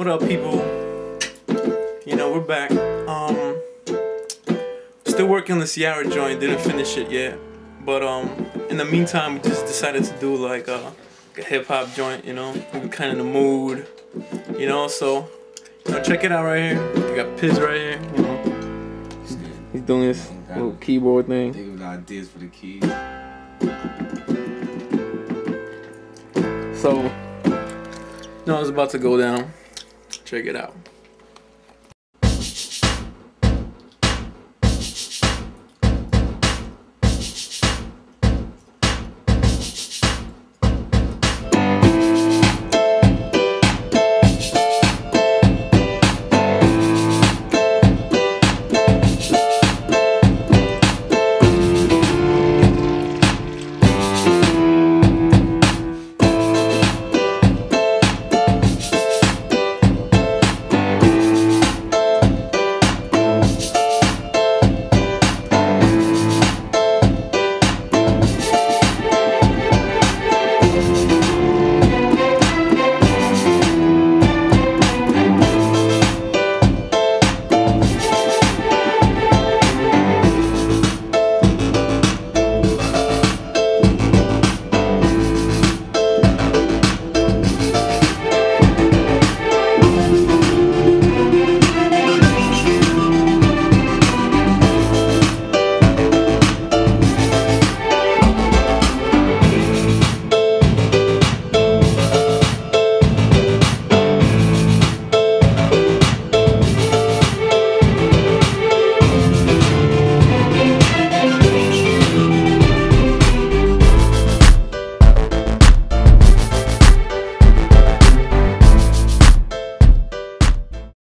What up, people? You know, we're back. Um, still working on the Ciara joint. Didn't finish it yet, but um, in the meantime, we just decided to do like a, a hip hop joint. You know, we were kind of in the mood. You know, so you know, check it out right here. We got Piz right here. You know, he's doing this little keyboard thing. Think of ideas for the keys. So, no, was about to go down. Check it out.